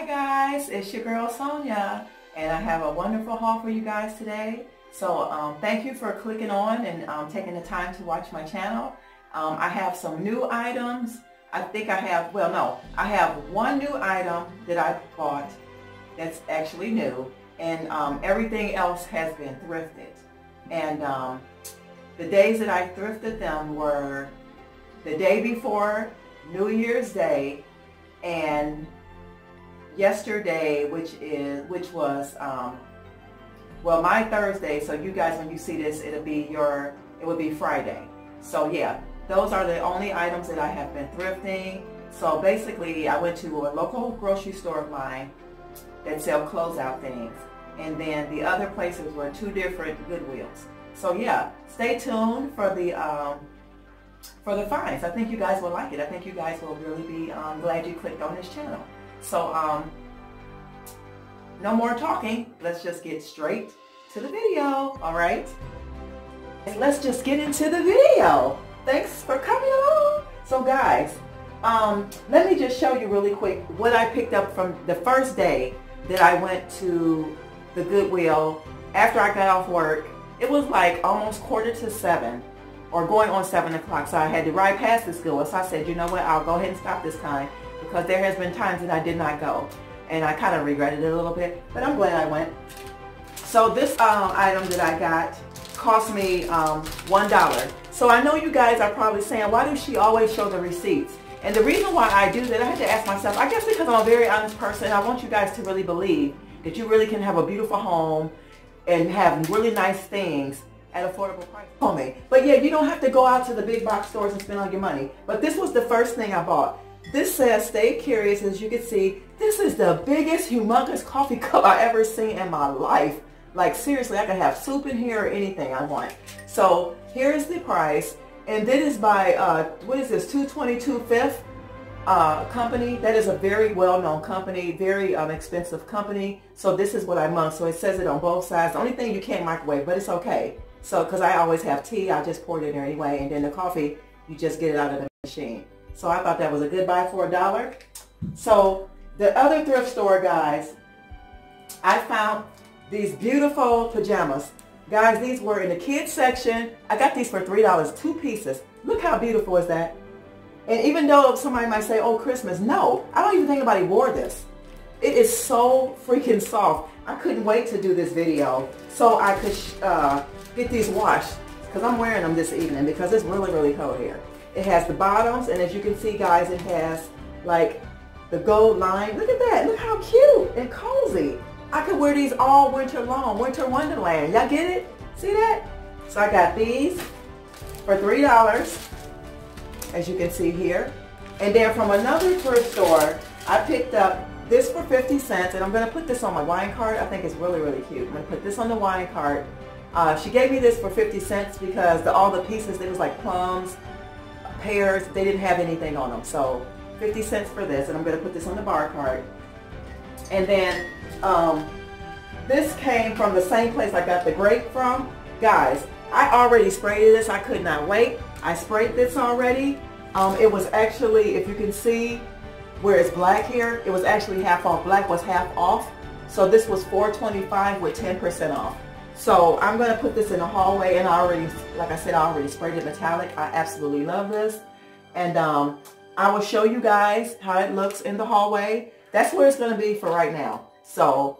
Hi guys, it's your girl Sonia and I have a wonderful haul for you guys today. So um, thank you for clicking on and um, taking the time to watch my channel. Um, I have some new items. I think I have, well no, I have one new item that I bought that's actually new and um, everything else has been thrifted. And um, the days that I thrifted them were the day before New Year's Day and yesterday, which is which was um, well my Thursday. So you guys, when you see this, it'll be your it will be Friday. So yeah, those are the only items that I have been thrifting. So basically, I went to a local grocery store of mine that sell closeout things, and then the other places were two different Goodwills. So yeah, stay tuned for the um, for the finds. I think you guys will like it. I think you guys will really be um, glad you clicked on this channel. So um, no more talking. Let's just get straight to the video, all right? Let's just get into the video. Thanks for coming along. So guys, um, let me just show you really quick what I picked up from the first day that I went to the Goodwill after I got off work. It was like almost quarter to seven or going on 7 o'clock. So I had to ride past the school. So I said, you know what, I'll go ahead and stop this time because there has been times that I did not go. And I kind of regretted it a little bit, but I'm glad I went. So this um, item that I got cost me um, $1. So I know you guys are probably saying, why does she always show the receipts? And the reason why I do that, I had to ask myself, I guess because I'm a very honest person. I want you guys to really believe that you really can have a beautiful home and have really nice things at affordable price. Homemade. But yeah, you don't have to go out to the big box stores and spend all your money. But this was the first thing I bought. This says, stay curious. As you can see, this is the biggest, humongous coffee cup I ever seen in my life. Like seriously, I could have soup in here or anything I want. So here's the price. And this is by, uh, what is this, 222 Fifth uh, company. That is a very well-known company, very um, expensive company. So this is what I must. So it says it on both sides. The only thing you can't microwave, but it's okay. So, because I always have tea, I just pour it in there anyway, and then the coffee, you just get it out of the machine. So I thought that was a good buy for a dollar. So the other thrift store, guys, I found these beautiful pajamas. Guys, these were in the kids section. I got these for $3, two pieces. Look how beautiful is that? And even though somebody might say, oh, Christmas, no, I don't even think anybody wore this. It is so freaking soft. I couldn't wait to do this video so I could uh, get these washed because I'm wearing them this evening because it's really, really cold here. It has the bottoms and as you can see guys, it has like the gold line. Look at that. Look how cute and cozy. I could wear these all winter long. Winter Wonderland. Y'all get it? See that? So I got these for $3 as you can see here. And then from another thrift store, I picked up this for 50 cents and I'm going to put this on my wine cart. I think it's really, really cute. I'm going to put this on the wine cart uh, she gave me this for 50 cents because the, all the pieces, it was like plums, pears, they didn't have anything on them. So 50 cents for this, and I'm going to put this on the bar cart. And then um, this came from the same place I got the grape from. Guys, I already sprayed this. I could not wait. I sprayed this already. Um, it was actually, if you can see where it's black here, it was actually half off. Black was half off. So this was 425 with 10% off. So I'm going to put this in the hallway and I already, like I said, I already sprayed it metallic. I absolutely love this. And um, I will show you guys how it looks in the hallway. That's where it's going to be for right now. So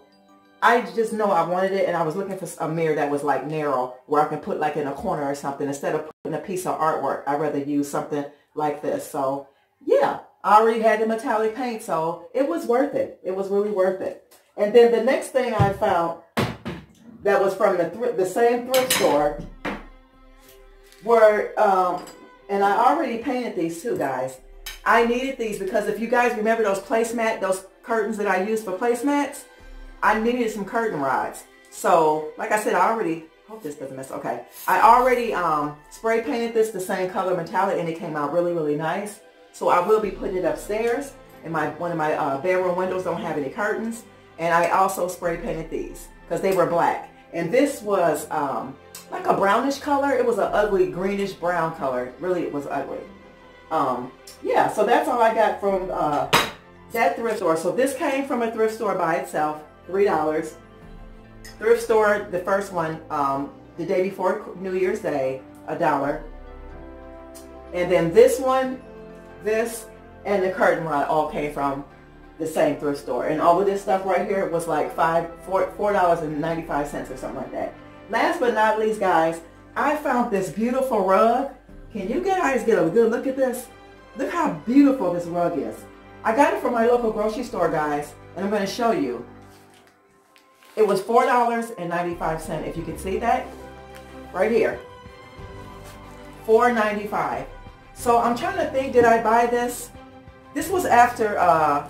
I just know I wanted it and I was looking for a mirror that was like narrow where I can put like in a corner or something. Instead of putting a piece of artwork, I'd rather use something like this. So yeah, I already had the metallic paint, so it was worth it. It was really worth it. And then the next thing I found that was from the, the same thrift store were, um, and I already painted these too, guys. I needed these because if you guys remember those placemat, those curtains that I used for placemats, I needed some curtain rods. So, like I said, I already, hope this doesn't mess, okay. I already um, spray painted this the same color metallic and it came out really, really nice. So I will be putting it upstairs. And my one of my uh, bedroom windows don't have any curtains. And I also spray painted these because they were black. And this was um, like a brownish color. It was an ugly greenish brown color. Really, it was ugly. Um, yeah, so that's all I got from uh, that thrift store, so this came from a thrift store by itself, $3. Thrift store, the first one, um, the day before New Year's Day, a dollar. And then this one, this, and the curtain rod all came from the same thrift store. And all of this stuff right here was like five, four, four dollars and ninety-five cents or something like that. Last but not least, guys, I found this beautiful rug. Can you guys get a good look at this? Look how beautiful this rug is. I got it from my local grocery store, guys, and I'm going to show you. It was $4.95, if you can see that, right here. $4.95. So I'm trying to think, did I buy this? This was after uh,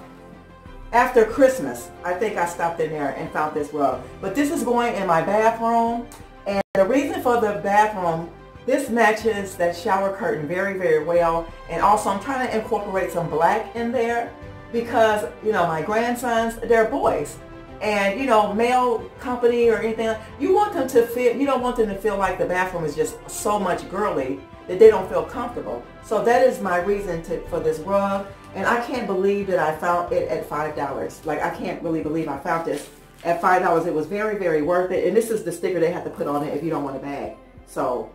after Christmas. I think I stopped in there and found this rug. But this is going in my bathroom. And the reason for the bathroom, this matches that shower curtain very, very well. And also I'm trying to incorporate some black in there because, you know, my grandsons, they're boys. And, you know, male company or anything, you want them to feel, you don't want them to feel like the bathroom is just so much girly that they don't feel comfortable. So that is my reason to, for this rug. And I can't believe that I found it at $5. Like, I can't really believe I found this at $5. It was very, very worth it. And this is the sticker they have to put on it if you don't want a bag. So,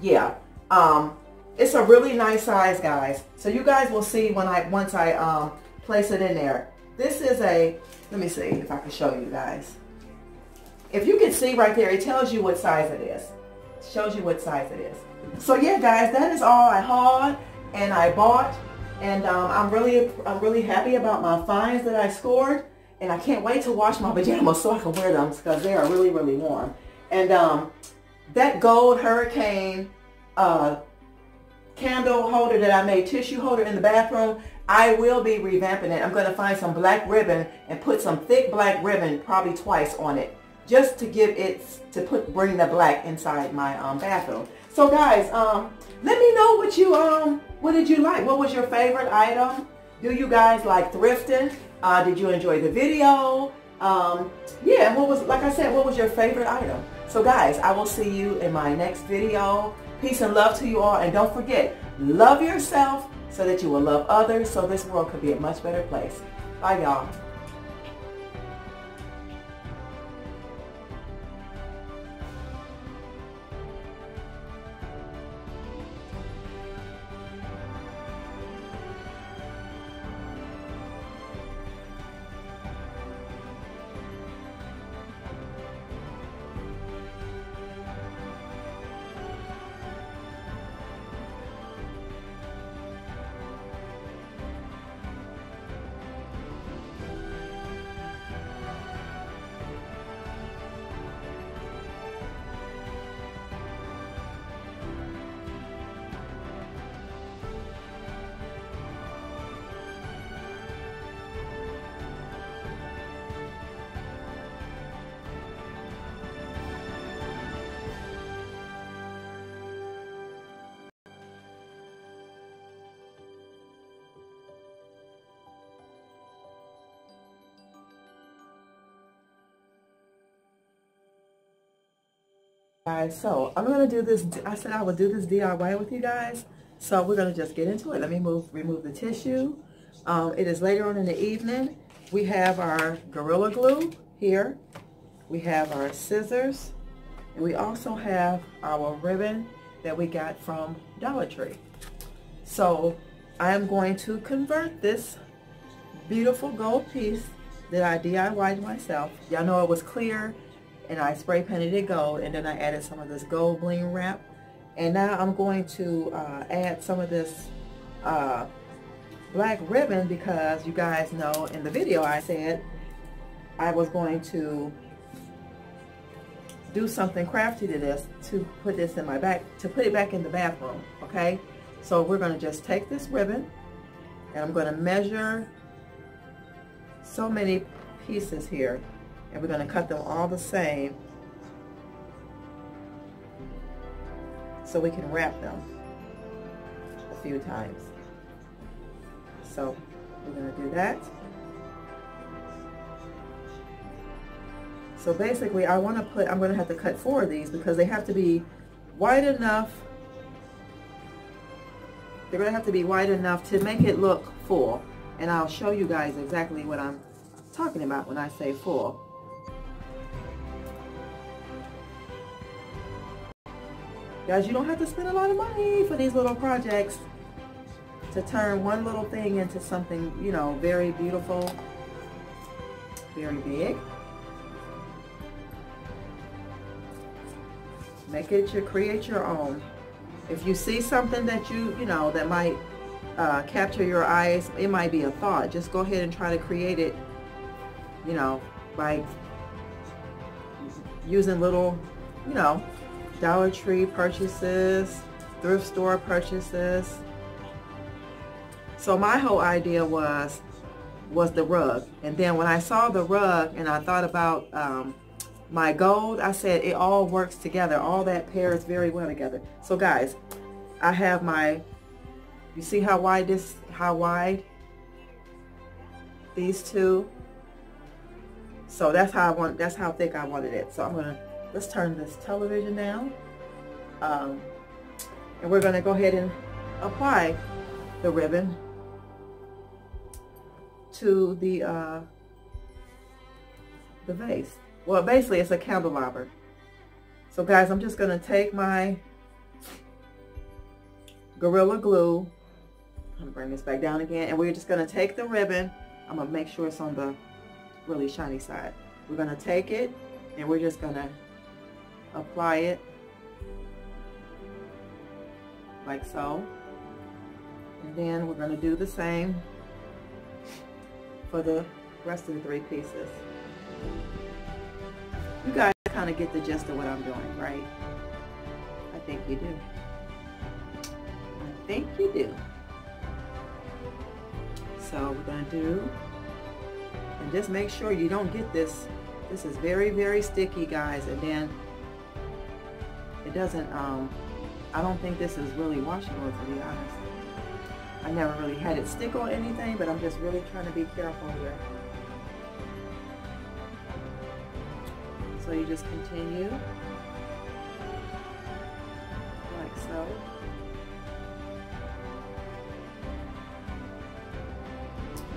yeah. Um, it's a really nice size, guys. So you guys will see when I once I um, place it in there. This is a, let me see if I can show you guys. If you can see right there, it tells you what size it is. It shows you what size it is. So yeah, guys, that is all I hauled and I bought. And um, I'm really, I'm really happy about my finds that I scored. And I can't wait to wash my pajamas so I can wear them because they are really, really warm. And um, that gold hurricane uh, candle holder that I made, tissue holder in the bathroom, I will be revamping it. I'm going to find some black ribbon and put some thick black ribbon, probably twice on it, just to give it, to put, bring the black inside my um, bathroom. So guys, um, let me know what you, um, what did you like? What was your favorite item? Do you guys like thrifting? Uh, did you enjoy the video? Um, yeah, what was, like I said, what was your favorite item? So guys, I will see you in my next video. Peace and love to you all. And don't forget, love yourself so that you will love others so this world could be a much better place. Bye, y'all. Guys. So i'm gonna do this i said i would do this diy with you guys. So we're gonna just get into it. Let me move remove the tissue. Um, it is later on in the evening. We have our gorilla glue here. We have our scissors. And we also have our ribbon that we got from dollar tree. So i am going to convert this beautiful gold piece that i diy'd myself. Y'all know it was clear and I spray painted it gold and then I added some of this gold bling wrap. And now I'm going to uh, add some of this uh, black ribbon because you guys know in the video I said I was going to do something crafty to this to put this in my back to put it back in the bathroom okay? So we're going to just take this ribbon and I'm going to measure so many pieces here and we're going to cut them all the same so we can wrap them a few times. So we're going to do that. So basically I want to put, I'm going to have to cut four of these because they have to be wide enough, they're going to have to be wide enough to make it look full. And I'll show you guys exactly what I'm talking about when I say full. Guys, you don't have to spend a lot of money for these little projects to turn one little thing into something, you know, very beautiful, very big. Make it your, create your own. If you see something that you, you know, that might uh, capture your eyes, it might be a thought. Just go ahead and try to create it, you know, by using little, you know, Dollar Tree purchases, thrift store purchases. So my whole idea was was the rug. And then when I saw the rug and I thought about um, my gold, I said it all works together. All that pairs very well together. So guys, I have my, you see how wide this, how wide these two? So that's how I want, that's how thick I wanted it. So I'm gonna, let's turn this television down. Um, and we're gonna go ahead and apply the ribbon to the uh, the vase. Well, basically it's a candelabra. So guys, I'm just gonna take my Gorilla Glue. I'm gonna bring this back down again, and we're just gonna take the ribbon. I'm gonna make sure it's on the really shiny side. We're gonna take it, and we're just gonna apply it like so. And then we're gonna do the same for the rest of the three pieces. You guys kind of get the gist of what I'm doing, right? I think you do. I think you do. So we're going to do, and just make sure you don't get this. This is very, very sticky, guys. And then doesn't, um, I don't think this is really washable, to be honest. I never really had it stick on anything, but I'm just really trying to be careful here. So you just continue like so.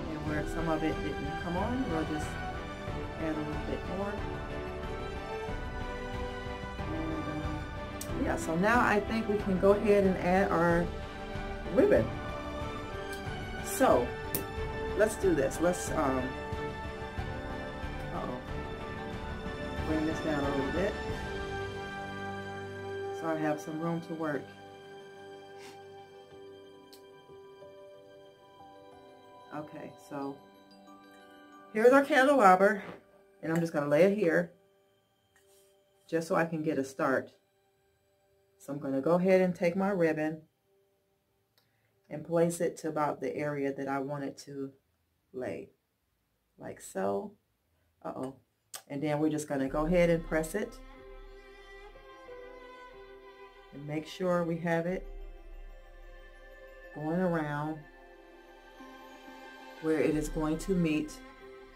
And where some of it didn't come on, we'll just add a little bit more. Yeah, so now I think we can go ahead and add our ribbon. So let's do this. Let's um, uh oh, bring this down a little bit so I have some room to work. Okay, so here's our candelabra, and I'm just going to lay it here just so I can get a start. So I'm going to go ahead and take my ribbon and place it to about the area that I want it to lay. Like so. Uh-oh. And then we're just going to go ahead and press it. And make sure we have it going around where it is going to meet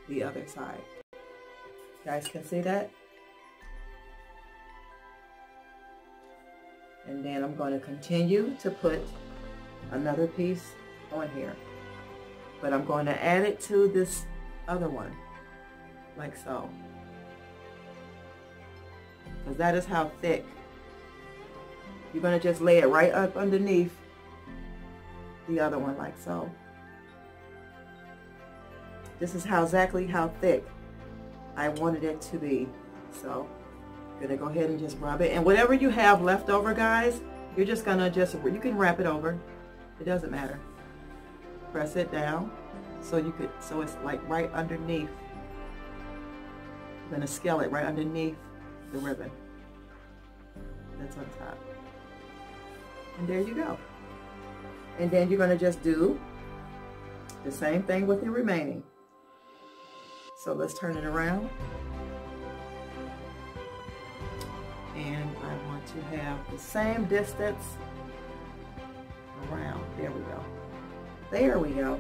the other side. You guys can see that? And then I'm going to continue to put another piece on here. But I'm going to add it to this other one, like so. Because that is how thick. You're going to just lay it right up underneath the other one, like so. This is how exactly how thick I wanted it to be. So, To go ahead and just rub it. And whatever you have left over, guys, you're just to just, you can wrap it over. It doesn't matter. Press it down so you could, so it's like right underneath. I'm to scale it right underneath the ribbon that's on top. And there you go. And then you're to just do the same thing with the remaining. So let's turn it around. And I want to have the same distance around. There we go. There we go.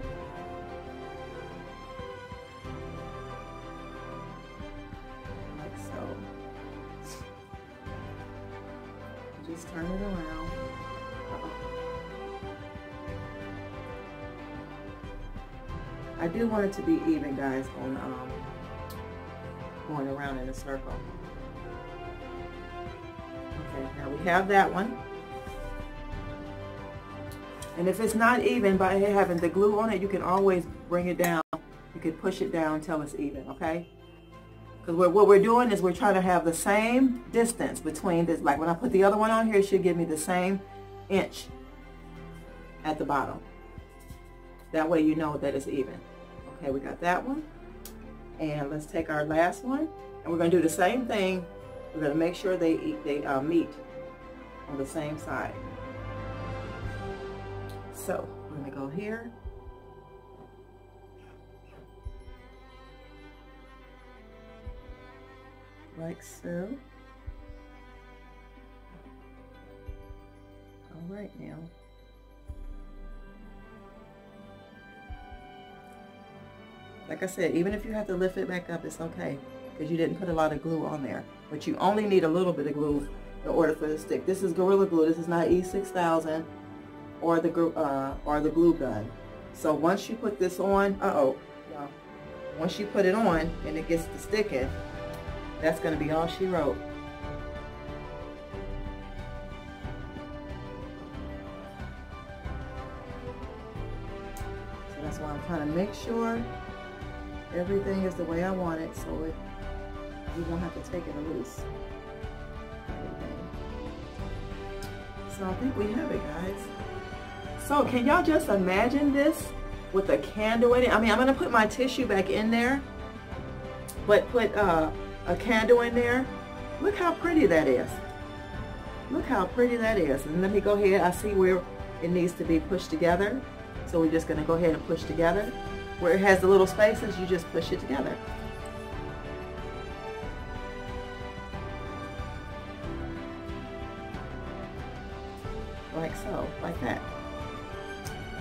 Like so. Just turn it around. I do want it to be even, guys, on um, going around in a circle. Now we have that one. And if it's not even by having the glue on it, you can always bring it down. You can push it down until it's even, okay? Because what we're doing is we're trying to have the same distance between this. Like when I put the other one on here, it should give me the same inch at the bottom. That way you know that it's even. Okay, we got that one. And let's take our last one. And we're going to do the same thing. We're going to make sure they, eat, they uh, meet on the same side. So I'm going to go here. Like so. All right now. Like I said, even if you have to lift it back up, it's okay because you didn't put a lot of glue on there. But you only need a little bit of glue in order for the stick. This is Gorilla Glue. This is not E6000 or the uh, or the glue gun. So once you put this on, uh-oh, once you put it on and it gets to sticking, that's going to be all she wrote. So that's why I'm trying to make sure everything is the way I want it so it, you won't have to take it loose. So I think we have it guys. So can y'all just imagine this with a candle in it? I mean, I'm going to put my tissue back in there, but put uh, a candle in there. Look how pretty that is. Look how pretty that is. And let me go ahead. I see where it needs to be pushed together. So we're just going to go ahead and push together. Where it has the little spaces, you just push it together.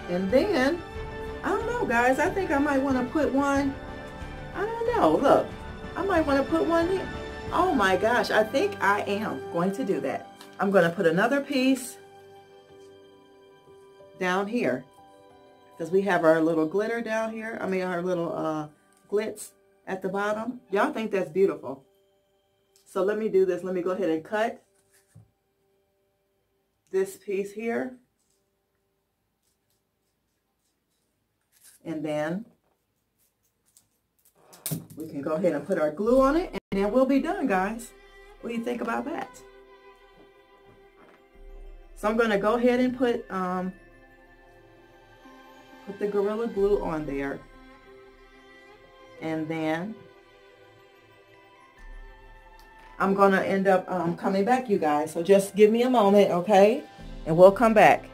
And then, I don't know guys, I think I might want to put one, I don't know, look, I might want to put one here. Oh my gosh, I think I am going to do that. I'm going to put another piece down here because we have our little glitter down here. I mean, our little uh, glitz at the bottom. Y'all think that's beautiful. So let me do this. Let me go ahead and cut this piece here. And then we can go ahead and put our glue on it and then we'll be done, guys. What do you think about that? So I'm going to go ahead and put um, put the Gorilla Glue on there. And then I'm going to end up um, coming back, you guys. So just give me a moment, okay? And we'll come back.